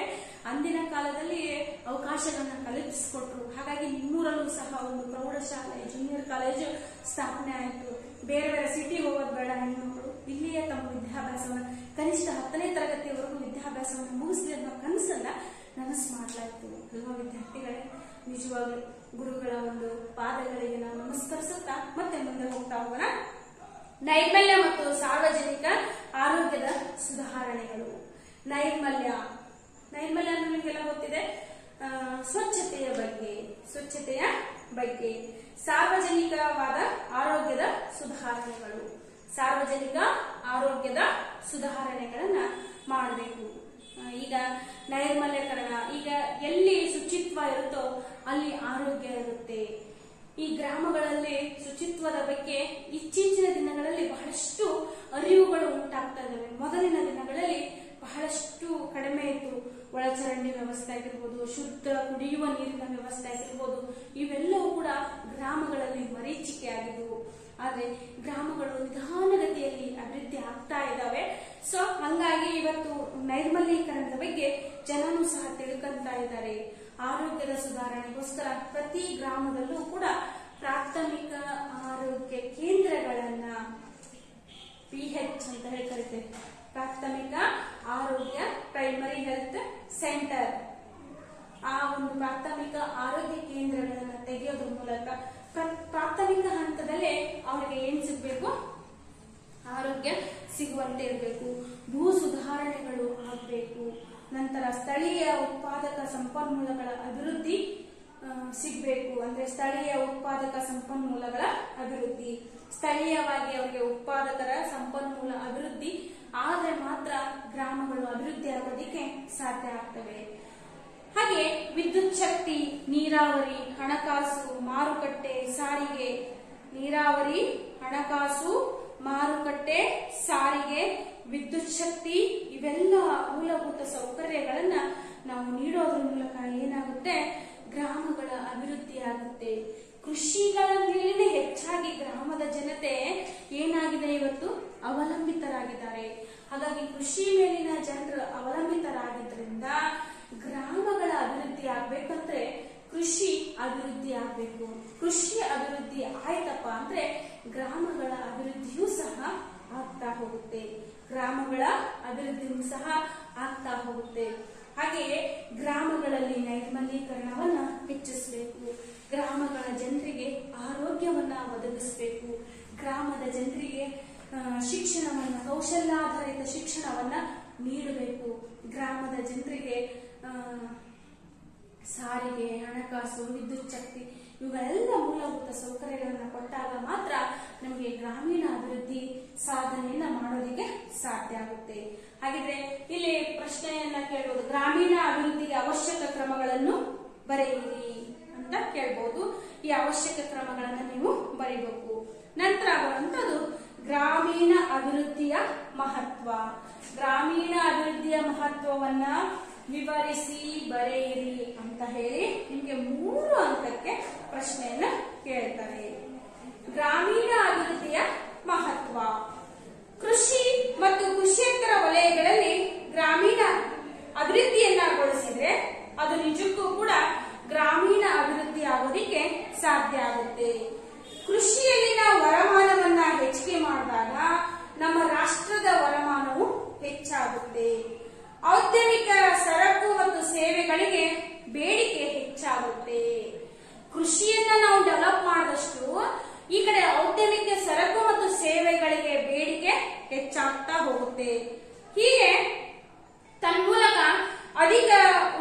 Speaker 1: ಅಂದಿನ ಕಾಲದಲ್ಲಿ ಅವಕಾಶಗಳನ್ನ ಕಲ್ಪಿಸಿಕೊಟ್ರು. ಹಾಗಾಗಿ ನಿಮ್ಮೂರಲ್ಲೂ ಸಹ ಒಂದು ಪ್ರೌಢಶಾಲೆ ಜೂನಿಯರ್ ಕಾಲೇಜು ಸ್ಥಾಪನೆ ಆಯಿತು. ಬೇರೆ ಬೇರೆ ಸಿಟಿ ಹೋಗೋದು ಬೇಡ ಹೆಣ್ಮಕ್ಳು. ಇಲ್ಲಿಯೇ ತಮ್ಮ ವಿದ್ಯಾಭ್ಯಾಸವನ್ನು, ಕನಿಷ್ಠ ಹತ್ತನೇ ತರಗತಿಯವರೆಗೂ ವಿದ್ಯಾಭ್ಯಾಸವನ್ನು ಮುಗಿಸ್ಲಿ ಅನ್ನೋ ಕನಸನ್ನ ನನಸು ಮಾಡಲಾಯಿತು ಅಲ್ವಾ ವಿದ್ಯಾರ್ಥಿಗಳೇ? ನಿಜವಾಗ್ಲೂ ಗುರುಗಳ ಒಂದು ಪಾದಗಳಿಗೆ ನಾವು ನಮಸ್ಕರಿಸುತ್ತಾ ಮತ್ತೆ ಮುಂದೆ ಹೋಗ್ತಾ ಹೋಗೋಣ. ನೈರ್ಮಲ್ಯ ಮತ್ತು ಸಾರ್ವಜನಿಕ ಆರೋಗ್ಯದ ಸುಧಾರಣೆಗಳು. ನೈರ್ಮಲ್ಯ. ನೈರ್ಮಲ್ಯ ನಿಮಗೆಲ್ಲ ಗೊತ್ತಿದೆ. ಸ್ವಚ್ಛತೆಯ ಬಗ್ಗೆ. ಸ್ವಚ್ಛತೆಯ ಬಗ್ಗೆ. ಸಾರ್ವಜನಿಕವಾದ ಆರೋಗ್ಯದ ಸುಧಾರಣೆಗಳು. ಸಾರ್ವಜನಿಕ ಆರೋಗ್ಯದ ಸುಧಾರಣೆಗಳನ್ನ ಮಾಡಬೇಕು. ಈಗ ನೈರ್ಮಲ್ಯಕರಣ. ಈಗ ಎಲ್ಲಿ ಶುಚಿತ್ವ ಇರುತ್ತೋ ಅಲ್ಲಿ ಆರೋಗ್ಯ ಇರುತ್ತೆ. ಈ ಗ್ರಾಮಗಳಲ್ಲಿ ಶುಚಿತ್ವದ ಬಗ್ಗೆ ಇತ್ತೀಚಿನ ದಿನಗಳಲ್ಲಿ ಬಹಳಷ್ಟು ಅರಿವುಗಳು ಉಂಟಾಗ್ತಾ ಇದ್ದಾವೆ. ಮೊದಲಿನ ದಿನಗಳಲ್ಲಿ ಬಹಳಷ್ಟು ಕಡಿಮೆ ಇತ್ತು. ಒಳಚರಂಡಿ ವ್ಯವಸ್ಥೆ ಆಗಿರ್ಬೋದು, ಶುದ್ಧ ಕುಡಿಯುವ ನೀರಿನ ವ್ಯವಸ್ಥೆ ಆಗಿರ್ಬೋದು, ಇವೆಲ್ಲವೂ ಕೂಡ ಗ್ರಾಮಗಳಲ್ಲಿ ಮರೀಚಿಕೆ ಆಗಿದ್ವು ಆದ್ರೆ ಗ್ರಾಮಗಳು ನಿಧಾನಗತಿಯಲ್ಲಿ ಅಭಿವೃದ್ಧಿ ಆಗ್ತಾ ಇದ್ದಾವೆ. ಸೊ ಹಂಗಾಗಿ ಇವತ್ತು ನೈರ್ಮಲೀಕರಣದ ಬಗ್ಗೆ ಜನನು ಸಹ ತಿಳ್ಕೊಂತ ಇದ್ದಾರೆ. ಆರೋಗ್ಯದ ಸುಧಾರಣೆಗೋಸ್ಕರ ಪ್ರತಿ ಗ್ರಾಮದಲ್ಲೂ ಕೂಡ ಪ್ರಾಥಮಿಕ ಆರೋಗ್ಯ ಕೇಂದ್ರಗಳನ್ನ ಪಿ ಹೆಚ್ ಅಂತ ಹೇಳಿ ಕರಿತೇವೆ ಪ್ರಾಥಮಿಕ ಆರೋಗ್ಯ ಪ್ರೈಮರಿ ಹೆಲ್ತ್ ಸೆಂಟರ್ ಆ ಒಂದು ಪ್ರಾಥಮಿಕ ಆರೋಗ್ಯ ಕೇಂದ್ರಗಳನ್ನ ತೆಗೆಯೋದ್ರ ಮೂಲಕ ಪ್ರ- ಪ್ರಾಥಮಿಕ ಹಂತದಲ್ಲೇ ಅವರಿಗೆ ಏನ್ ಸಿಗ್ಬೇಕು? ಆರೋಗ್ಯ ಸಿಗುವಂತೆ ಇರಬೇಕು. ಭೂ ಸುಧಾರಣೆಗಳು ಆಗಬೇಕು. ನಂತರ ಸ್ಥಳೀಯ ಉತ್ಪಾದಕ ಸಂಪನ್ಮೂಲಗಳ ಅಭಿವೃದ್ಧಿ ಸಿಗಬೇಕು. ಅಂದ್ರೆ ಸ್ಥಳೀಯ ಉತ್ಪಾದಕ ಸಂಪನ್ಮೂಲಗಳ ಅಭಿವೃದ್ಧಿ. ಸ್ಥಳೀಯವಾಗಿ ಅವರಿಗೆ ಉತ್ಪಾದಕರ ಸಂಪನ್ಮೂಲ ಅಭಿವೃದ್ಧಿ. ಆದರೆ ಮಾತ್ರ ಗ್ರಾಮಗಳು ಅಭಿವೃದ್ಧಿ ಆಗೋದಕ್ಕೆ ಸಾಧ್ಯ ಆಗ್ತವೆ. ಹಾಗೆ ವಿದ್ಯುತ್ ಶಕ್ತಿ, ನೀರಾವರಿ, ಹಣಕಾಸು, ಮಾರುಕಟ್ಟೆ, ಸಾರಿಗೆ. ನೀರಾವರಿ, ಹಣಕಾಸು, ಮಾರುಕಟ್ಟೆ, ಸಾರಿಗೆ ವಿದ್ಯುತ್ ಶಕ್ತಿ ಇವೆಲ್ಲ ಮೂಲಭೂತ ಸೌಕರ್ಯಗಳನ್ನ ನಾವು ನೀಡೋದ್ರ ಮೂಲಕ ಏನಾಗುತ್ತೆ? ಗ್ರಾಮಗಳ ಅಭಿವೃದ್ಧಿ ಆಗುತ್ತೆ. ಕೃಷಿಗಳ ಮೇಲೆ ಹೆಚ್ಚಾಗಿ ಗ್ರಾಮದ ಜನತೆ ಏನಾಗಿದೆ ಇವತ್ತು? ಅವಲಂಬಿತರಾಗಿದ್ದಾರೆ. ಹಾಗಾಗಿ ಕೃಷಿ ಮೇಲಿನ ಜನರು ಅವಲಂಬಿತರಾಗಿದ್ದರಿಂದ ಗ್ರಾಮಗಳ ಅಭಿವೃದ್ಧಿ ಆಗ್ಬೇಕಂದ್ರೆ ಕೃಷಿ ಅಭಿವೃದ್ಧಿ ಆಗ್ಬೇಕು. ಕೃಷಿ ಅಭಿವೃದ್ಧಿ ಆಯ್ತಪ್ಪ ಅಂದ್ರೆ ಗ್ರಾಮಗಳ ಅಭಿವೃದ್ಧಿಯೂ ಸಹ ಆಗ್ತಾ ಹೋಗುತ್ತೆ. ಹಾಗೆಯೇ ಗ್ರಾಮಗಳಲ್ಲಿ ನೈರ್ಮಲೀಕರಣವನ್ನ ಹೆಚ್ಚಿಸಬೇಕು. ಗ್ರಾಮಗಳ ಜನರಿಗೆ ಆರೋಗ್ಯವನ್ನ ಒದಗಿಸಬೇಕು. ಗ್ರಾಮದ ಜನರಿಗೆ ಶಿಕ್ಷಣವನ್ನ, ಕೌಶಲ್ಯಾಧಾರಿತ ಶಿಕ್ಷಣವನ್ನ ನೀಡಬೇಕು. ಗ್ರಾಮದ ಜನರಿಗೆ ಸಾರಿಗೆ, ಹಣಕಾಸು, ವಿದ್ಯುತ್ ಶಕ್ತಿ ಇವುಗಳೆಲ್ಲ ಮೂಲಭೂತ ಸೌಕರ್ಯಗಳನ್ನು ಕೊಟ್ಟಾಗ ಮಾತ್ರ ನಮಗೆ ಗ್ರಾಮೀಣ ಅಭಿವೃದ್ಧಿ ಸಾಧನೆಯನ್ನ ಮಾಡೋದಕ್ಕೆ ಸಾಧ್ಯ ಆಗುತ್ತೆ. ಹಾಗಿದ್ರೆ ಇಲ್ಲಿ ಪ್ರಶ್ನೆಯನ್ನ ಕೇಳಬಹುದು ಗ್ರಾಮೀಣ ಅಭಿವೃದ್ಧಿಗೆ ಅವಶ್ಯಕ ಕ್ರಮಗಳನ್ನು ಬರೆಯಿರಿ ಅಂತ ಕೇಳ್ಬೋದು. ಈ ಅವಶ್ಯಕ ಕ್ರಮಗಳನ್ನು ನೀವು ಬರೀಬೇಕು. ನಂತರ ಬರುವಂತದ್ದು ಗ್ರಾಮೀಣ ಅಭಿವೃದ್ಧಿಯ ಮಹತ್ವ. ಗ್ರಾಮೀಣ ಅಭಿವೃದ್ಧಿಯ ಮಹತ್ವವನ್ನ ವಿವರಿಸಿ ಬರೆಯಿರಿ ಅಂತ ಹೇಳಿ ನಿಮಗೆ ಮೂರು ಅಂಕಕ್ಕೆ ಪ್ರಶ್ನೆಯನ್ನು ಕೇಳ್ತಾರೆ ಗ್ರಾಮೀಣ ಅಭಿವೃದ್ಧಿಯ ಮಹತ್ವ ಕೃಷಿ ಮತ್ತು ಕೃಷಿಯೇತರ ವಲಯಗಳಲ್ಲಿ ಗ್ರಾಮೀಣ ಅಭಿವೃದ್ಧಿಯನ್ನಗೊಳಿಸಿದ್ರೆ ಅದು ನಿಜಕ್ಕೂ ಕೂಡ ಗ್ರಾಮೀಣ ಅಭಿವೃದ್ಧಿ ಆಗೋದಿಕ್ಕೆ ಸಾಧ್ಯ ಆಗುತ್ತೆ ಕೃಷಿಯಲ್ಲಿನ ವರಮಾನವನ್ನ ಹೆಚ್ಚಿಗೆ ಮಾಡಿದಾಗ ನಮ್ಮ ರಾಷ್ಟ್ರದ ವರಮಾನವು ಹೆಚ್ಚಾಗುತ್ತೆ ಔದ್ಯಮಿಕ ಸರಕು ಮತ್ತು ಸೇವೆಗಳಿಗೆ ಬೇಡಿಕೆ ಹೆಚ್ಚಾಗುತ್ತೆ ಕೃಷಿಯನ್ನ ನಾವು ಡೆವಲಪ್ ಮಾಡಿದಷ್ಟು ಈ ಕಡೆ ಔದ್ಯಮಿಕ ಸರಕು ಮತ್ತು ಸೇವೆಗಳಿಗೆ ಬೇಡಿಕೆ ಹೆಚ್ಚಾಗ್ತಾ ಹೋಗುತ್ತೆ ಹೀಗೆ ತನ್ಮೂಲಕ ಅಧಿಕ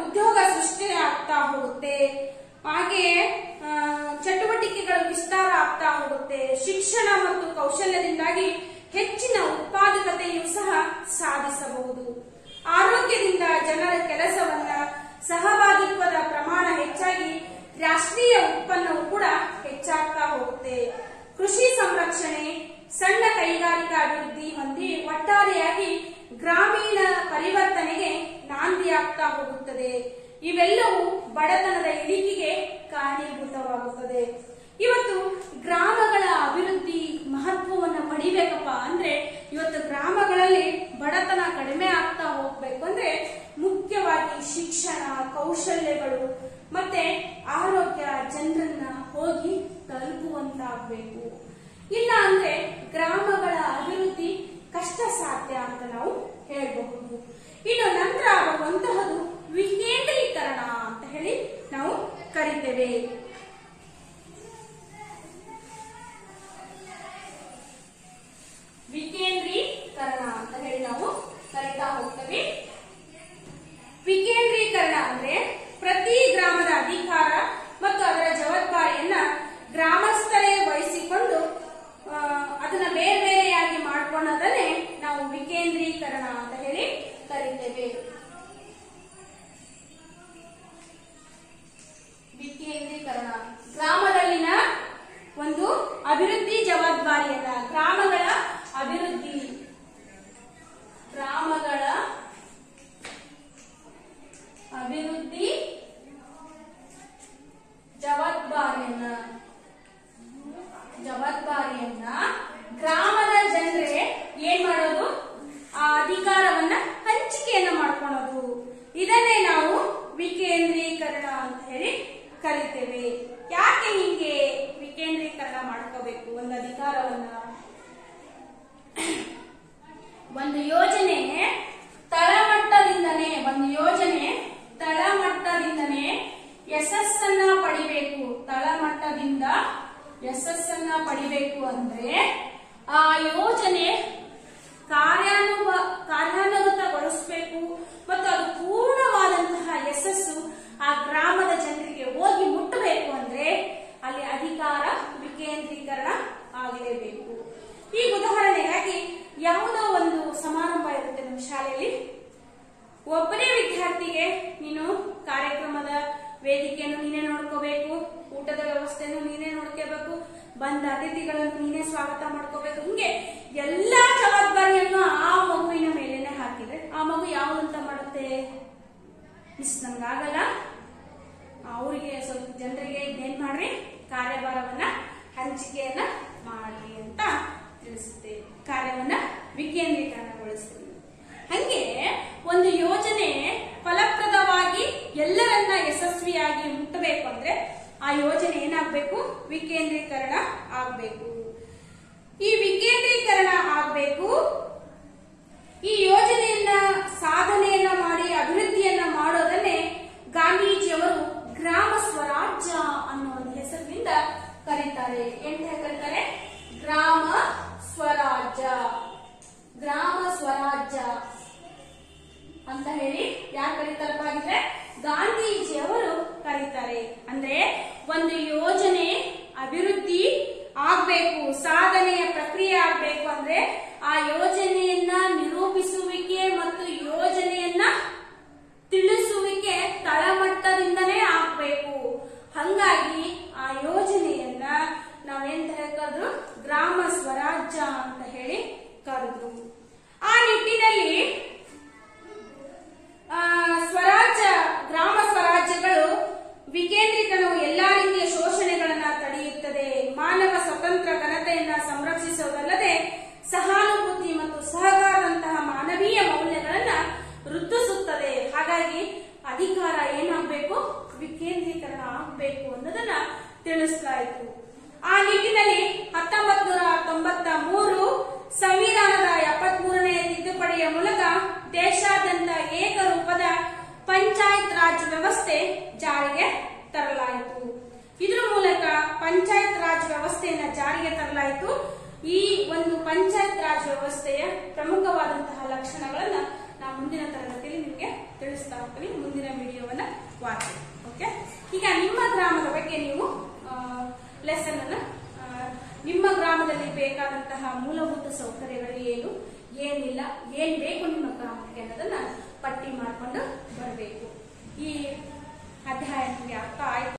Speaker 1: ಉದ್ಯೋಗ ಸೃಷ್ಟಿ ಆಗ್ತಾ ಹೋಗುತ್ತೆ ಹಾಗೆಯೇ ಆ, ಚಟುವಟಿಕೆಗಳು ವಿಸ್ತಾರ ಆಗ್ತಾ ಹೋಗುತ್ತೆ ಶಿಕ್ಷಣ ಮತ್ತು ಕೌಶಲ್ಯದಿಂದಾಗಿ ಹೆಚ್ಚಿನ ಉತ್ಪಾದಕತೆಯೂ ಸಹ ಸಾಧಿಸಬಹುದು ಆರೋಗ್ಯದಿಂದ ಜನರ ಕೆಲಸವನ್ನ ಸಹಭಾಗಿತ್ವದ ಪ್ರಮಾಣ ಹೆಚ್ಚಾಗಿ ರಾಷ್ಟ್ರೀಯ ಉತ್ಪನ್ನವು ಕೂಡ ಹೆಚ್ಚಾಗ್ತಾ ಹೋಗುತ್ತೆ ಕೃಷಿ ಸಂರಕ್ಷಣೆ ಸಣ್ಣ ಕೈಗಾರಿಕಾ ಅಭಿವೃದ್ಧಿ ಹೊಂದಿ ಒಟ್ಟಾರೆಯಾಗಿ ಗ್ರಾಮೀಣ ಪರಿವರ್ತನೆಗೆ ನಾಂದಿಯಾಗ್ತಾ ಹೋಗುತ್ತದೆ. ಇವೆಲ್ಲವೂ ಬಡತನದ ಇಳಿಕೆಗೆ ಕಾರಣೀಭೂತವಾಗುತ್ತದೆ. ಇವತ್ತು ಗ್ರಾಮಗಳ ಅಭಿವೃದ್ಧಿ ಮಹತ್ವವನ್ನು ಪಡಿಬೇಕಪ್ಪ ಅಂದ್ರೆ ಇವತ್ತು ಗ್ರಾಮಗಳಲ್ಲಿ ಬಡತನ ಕಡಿಮೆ ಆಗ್ತಾ ಹೋಗ್ಬೇಕು ಅಂದ್ರೆ ಮುಖ್ಯವಾಗಿ ಶಿಕ್ಷಣ, ಕೌಶಲ್ಯಗಳು ಮತ್ತೆ ಆರೋಗ್ಯ ಜನರನ್ನ ಹೋಗಿ ತಲುಪುವಂತಾಗಬೇಕು. ಇಲ್ಲ ಅಂದ್ರೆ ಗ್ರಾಮಗಳ ಅಭಿವೃದ್ಧಿ ಕಷ್ಟ ಸಾಧ್ಯ ಅಂತ ನಾವು ಹೇಳಬಹುದು. ಇನ್ನು ನಂತರ ಆಗುವಂತಹದು ವಿಕೇಂದ್ರೀಕರಣ ಅಂತ ಹೇಳಿ ನಾವು ಕರಿತೇವೆ ವಿಕೇಂದ್ರೀಕರಣ ಅಂತ ಹೇಳಿ ನಾವು ಕರಿತಾ ಹೋಗ್ತೇವೆ ವಿಕೇಂದ್ರೀಕರಣ ಅಂದ್ರೆ ಪ್ರತಿ ಗ್ರಾಮದ ಅಧಿಕಾರ ಮತ್ತು ಅದರ ಜವಾಬ್ದಾರಿಯನ್ನ ಗ್ರಾಮಸ್ಥರೇ ವಹಿಸಿಕೊಂಡು ಆ, ಅದನ್ನ ಬೇರೆ ಬೇರೆಯಾಗಿ ಮಾಡ್ಕೊಳ್ಳೋದನ್ನೇ ನಾವು ವಿಕೇಂದ್ರೀಕರಣ ಅಂತ ಹೇಳಿ ಕರಿತೇವೆ ವಿಕೇಂದ್ರೀಕರಣ ಗ್ರಾಮದಲ್ಲಿನ ಒಂದು ಅಭಿವೃದ್ಧಿ ಜವಾಬ್ದಾರಿಯನ್ನ ಗ್ರಾಮಗಳ ಅಭಿವೃದ್ಧಿ ಗ್ರಾಮಗಳ ಅಭಿವೃದ್ಧಿ ಜವಾಬ್ದಾರಿಯನ್ನ ಜವಾಬ್ದಾರಿಯನ್ನ ಗ್ರಾಮದ ಜನರೇ ಏನ್ ಮಾಡೋದು ಆ ಅಧಿಕಾರವನ್ನ ಹಂಚಿಕೆಯನ್ನ ಮಾಡ್ಕೊಳೋದು ಇದನ್ನೇ ನಾವು ವಿಕೇಂದ್ರೀಕರಣ ಅಂತ ಹೇಳಿ ಕರಿತೇವೆ ಯಾಕೆ ಹಿಂಗೆ ವಿಕೇಂದ್ರೀಕರಣ ಮಾಡ್ಕೋಬೇಕು ಒಂದು ಅಧಿಕಾರವನ್ನ ಒಂದು ಯೋಜನೆ ತಳಮಟ್ಟದಿಂದನೇ ಒಂದು ಯೋಜನೆ ತಳಮಟ್ಟದಿಂದನೇ ಯಶಸ್ಸನ್ನ ಪಡಿಬೇಕು ತಳಮಟ್ಟದಿಂದ ಯಶಸ್ಸನ್ನ ಪಡಿಬೇಕು ಅಂದ್ರೆ ಆ ಯೋಜನೆ ಕಾರ್ಯಾನುಭ ಕಾರ್ಯಾನುಗತಗೊಳಿಸಬೇಕು ಮತ್ತು ಅದು ಪೂರ್ಣವಾದಂತಹ ಯಶಸ್ಸು ಆ ಗ್ರಾಮದ ಜನರಿಗೆ ಹೋಗಿ ಮುಟ್ಟಬೇಕು ಅಂದ್ರೆ ಅಲ್ಲಿ ಅಧಿಕಾರ ವಿಕೇಂದ್ರೀಕರಣ ಆಗಲೇಬೇಕು ಈ ಉದಾಹರಣೆಗಾಗಿ ಯಾವುದೋ ಒಂದು ಸಮಾರಂಭ ಇರುತ್ತೆ ನಮ್ಮ ಶಾಲೆಯಲ್ಲಿ ಒಬ್ಬನೇ ವಿದ್ಯಾರ್ಥಿಗೆ ನೀನು ಕಾರ್ಯಕ್ರಮದ ವೇದಿಕೆಯನ್ನು ನೀನೇ ನೋಡ್ಕೋಬೇಕು, ಊಟದ ವ್ಯವಸ್ಥೆಯನ್ನು ನೀನೇ ನೋಡ್ಕೋಬೇಕು, ಬಂದ ಅತಿಥಿಗಳನ್ನು ನೀನೇ ಸ್ವಾಗತ ಮಾಡ್ಕೋಬೇಕು. ಹಿಂಗೆ ಎಲ್ಲಾ ಜವಾಬ್ದಾರಿಯನ್ನು ಆ ಮಗುವಿನ ಮೇಲೆನೆ ಹಾಕಿದ್ರೆ ಆ ಮಗು ಯಾವುದಂತ ಮಾಡುತ್ತೆ? ಮಿಸ್ ನಮ್ಗಾಗಲ್ಲ ಅವರಿಗೆ ಸ್ವಲ್ಪ ಜನರಿಗೆ ಇದೇನ್ ಮಾಡ್ರಿ? ಕಾರ್ಯಭಾರವನ್ನ, ಹಂಚಿಕೆಯನ್ನ ಮಾಡ್ರಿ ಅಂತ ತಿಳಿಸುತ್ತೆ. ಕಾರ್ಯವನ್ನ ವಿಕೇಂದ್ರೀಕರಣಗೊಳಿಸ್ತೀವಿ ಹಂಗೆ ಒಂದು ಯೋಜನೆ ಫಲಪ್ರದವಾಗಿ ಎಲ್ಲರನ್ನ ಯಶಸ್ವಿಯಾಗಿ ಮುಟ್ಟಬೇಕು ಅಂದ್ರೆ ಆ ಯೋಜನೆ ಏನಾಗ್ಬೇಕು? ವಿಕೇಂದ್ರೀಕರಣ ಆಗ್ಬೇಕು. ಈ ವಿಕೇಂದ್ರೀಕರಣ ಆಗ್ಬೇಕು, ಈ ಯೋಜನೆಯನ್ನ, ಸಾಧನೆಯನ್ನ ಮಾಡಿ, ಅಭಿವೃದ್ಧಿಯನ್ನ ಮಾಡೋದನ್ನೇ ಗಾಂಧೀಜಿಯವರು ಗ್ರಾಮ ಸ್ವರಾಜ್ಯ ಅನ್ನೋ ಒಂದು ಹೆಸರಿನಿಂದ ಕರೀತಾರೆ. ಎಂತ ಕರೀತಾರೆ ಗ್ರಾಮ ಸ್ವರಾಜ್ಯ ಗ್ರಾಮ ಸ್ವರಾಜ್ಯ ಅಂತ ಹೇಳಿ ಯಾರು ಕರೀತಾರಪ್ಪ ಗಾಂಧೀಜಿ ಅವರು ಕರೀತಾರೆ. ಅಂದ್ರೆ ಒಂದು ಯೋಜನೆ ಅಭಿವೃದ್ಧಿ ಆಗ್ಬೇಕು, ಸಾಧನೆಯ ಪ್ರಕ್ರಿಯೆ ಆಗ್ಬೇಕು ಅಂದ್ರೆ ಆ ಯೋಜನೆಯನ್ನ ನಿರೂಪಿಸುವಿಕೆ ಮತ್ತು ಯೋಜನೆಯನ್ನ ತಿಳಿಸುವಿಕೆ ತಳಮಟ್ಟದಿಂದಲೇ ಆಗ್ಬೇಕು. ಹಂಗಾಗಿ ಆ ಯೋಜನೆಯನ್ನ ನಾವೇನ್ ಕರೆದ್ರು? ಗ್ರಾಮ ಸ್ವರಾಜ್ಯ ಅಂತ ಹೇಳಿ ಕರೆದ್ರು. ಆ ನಿಟ್ಟಿನಲ್ಲಿ ಸ್ವರಾಜ್ಯ, ಗ್ರಾಮ ಸ್ವರಾಜ್ಯಗಳು ವಿಕೇಂದ್ರೀಕರಣವು ಎಲ್ಲಾ ರೀತಿಯ ಶೋಷಣೆಗಳನ್ನ ತಡೆಯುತ್ತದೆ. ಮಾನವ ಸ್ವತಂತ್ರ ಘನತೆಯನ್ನ ಸಂರಕ್ಷಿಸುವುದಲ್ಲದೆ ಸಹಾನುಭೂತಿ ಮತ್ತು ಸಹಕಾರದಂತಹ ಮಾನವೀಯ ಮೌಲ್ಯಗಳನ್ನ ವೃದ್ಧಿಸುತ್ತದೆ. ಹಾಗಾಗಿ ಅಧಿಕಾರ ಏನಾಗಬೇಕು? ವಿಕೇಂದ್ರೀಕರಣ ಆಗಬೇಕು ಅನ್ನೋದನ್ನ ತಿಳಿಸಲಾಯಿತು. ಆ ನಿಟ್ಟಿನಲ್ಲಿ ಹತ್ತೊಂಬತ್ ನೂರ ತೊಂಬತ್ತ ಮೂರು ಸಂವಿಧಾನದ ಎಪ್ಪತ್ಮೂರನೇ ತಿದ್ದುಪಡಿಯ ಮೂಲಕ ದೇಶಾದ್ಯಂತ ಏಕರೂಪದ ಪಂಚಾಯತ್ ರಾಜ್ ವ್ಯವಸ್ಥೆ ಜಾರಿಗೆ ತರಲಾಯಿತು. ಇದರ ಮೂಲಕ ಪಂಚಾಯತ್ ರಾಜ್ ವ್ಯವಸ್ಥೆಯನ್ನ ಜಾರಿಗೆ ತರಲಾಯಿತು. ಈ ಒಂದು ಪಂಚಾಯತ್ ರಾಜ್ ವ್ಯವಸ್ಥೆಯ ಪ್ರಮುಖವಾದಂತಹ ಲಕ್ಷಣಗಳನ್ನ ನಾವು ಮುಂದಿನ ತರಗತಿಯಲ್ಲಿ ನಿಮಗೆ ತಿಳಿಸ್ತಾ ಹೋಗ್ತೀನಿ. ಮುಂದಿನ ವಿಡಿಯೋವನ್ನ ವಾಚಿ ಓಕೆ ಈಗ ನಿಮ್ಮ ಗ್ರಾಮದ ಬಗ್ಗೆ ನೀವು ಲೆಸನ್ ಅನ್ನ ನಿಮ್ಮ ಗ್ರಾಮದಲ್ಲಿ ಬೇಕಾದಂತಹ ಮೂಲಭೂತ ಸೌಕರ್ಯಗಳು ಏನು? ಏನಿಲ್ಲ, ಏನ್ ಬೇಕು ನಿಮ್ಮ ಗ್ರಾಮಕ್ಕೆ ಅನ್ನೋದನ್ನ ಪಟ್ಟಿ ಮಾಡಿಕೊಂಡು ಬರಬೇಕು. ಈ ಅಧ್ಯಾಯ ನಿಮಗೆ ಅರ್ಥ ಆಯ್ತು.